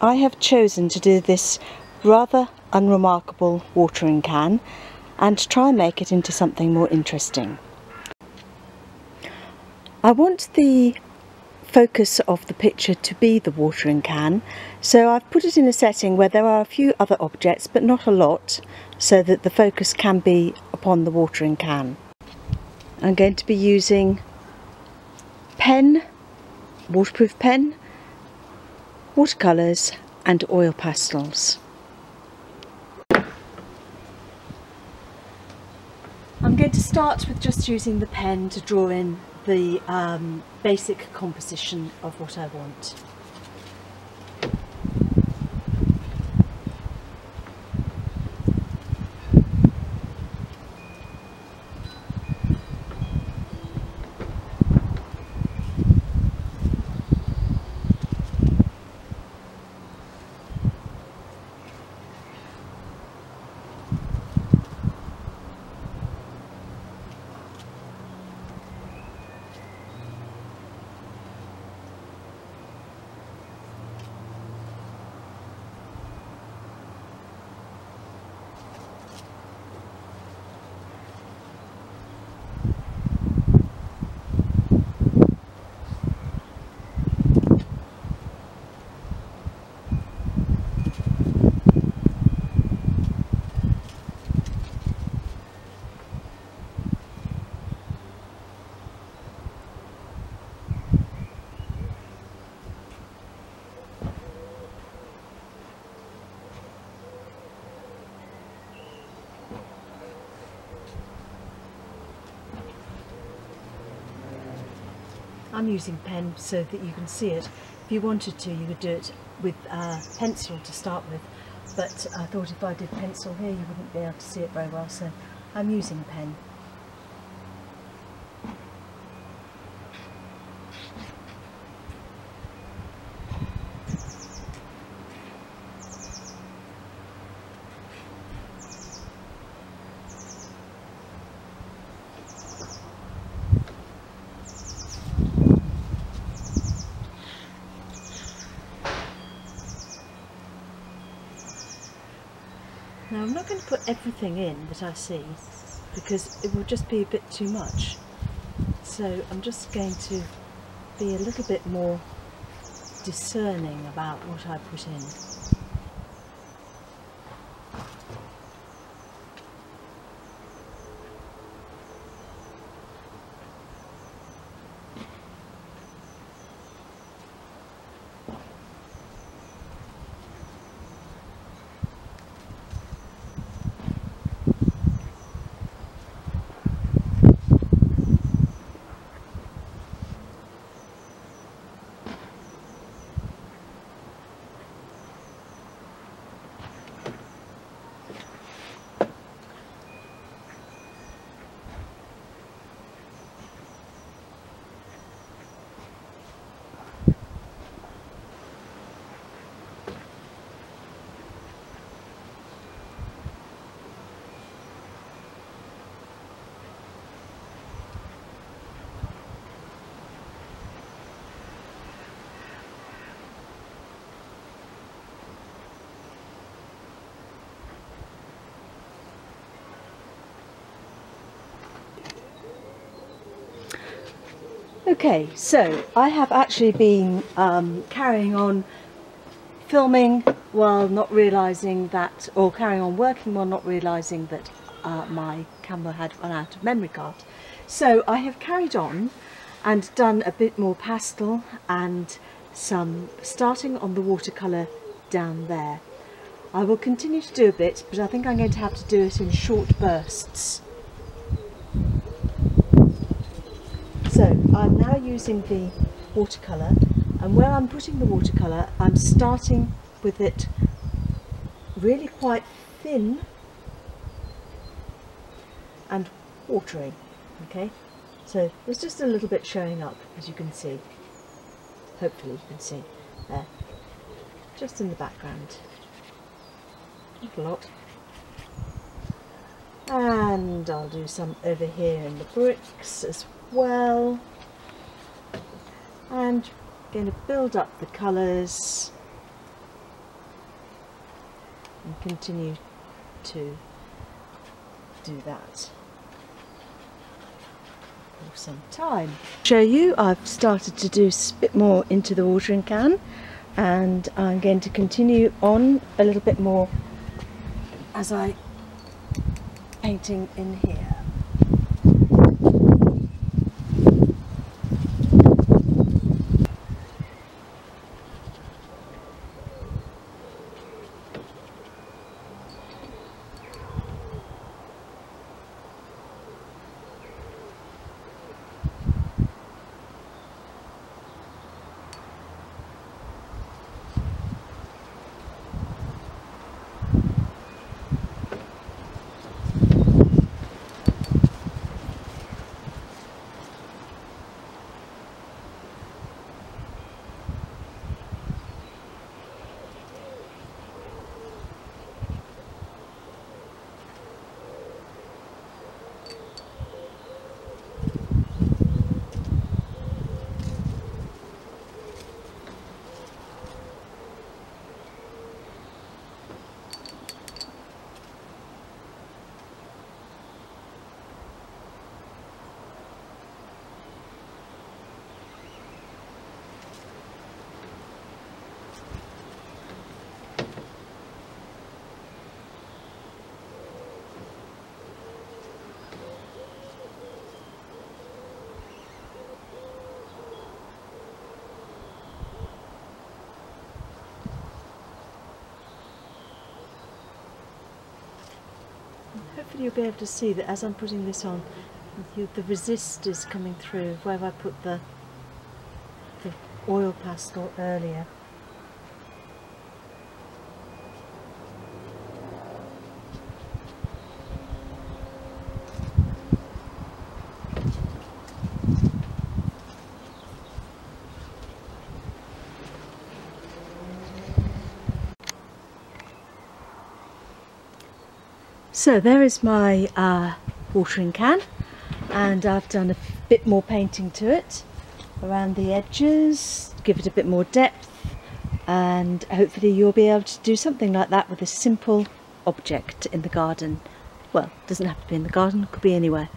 I have chosen to do this rather unremarkable watering can and try and make it into something more interesting. I want the focus of the picture to be the watering can so I've put it in a setting where there are a few other objects but not a lot so that the focus can be upon the watering can. I'm going to be using pen, waterproof pen, watercolours and oil pastels. I'm going to start with just using the pen to draw in the um, basic composition of what I want. I'm using pen so that you can see it. If you wanted to, you could do it with uh, pencil to start with, but I thought if I did pencil here, you wouldn't be able to see it very well, so I'm using a pen. I'm not going to put everything in that I see because it will just be a bit too much. So I'm just going to be a little bit more discerning about what I put in. Okay, so I have actually been um, carrying on filming while not realising that, or carrying on working while not realising that uh, my camera had run out of memory card. So I have carried on and done a bit more pastel and some starting on the watercolour down there. I will continue to do a bit, but I think I'm going to have to do it in short bursts. So I'm now using the watercolour and where I'm putting the watercolour I'm starting with it really quite thin and watering okay? So there's just a little bit showing up as you can see. Hopefully you can see there. Just in the background. Not a lot. And I'll do some over here in the bricks as well and going to build up the colours and continue to do that for some time. Show you I've started to do a bit more into the watering can and I'm going to continue on a little bit more as I painting in here. Hopefully you'll be able to see that as I'm putting this on, the resist is coming through where I put the, the oil pastel earlier. So there is my uh, watering can and I've done a bit more painting to it around the edges, give it a bit more depth and hopefully you'll be able to do something like that with a simple object in the garden. Well, doesn't have to be in the garden, could be anywhere.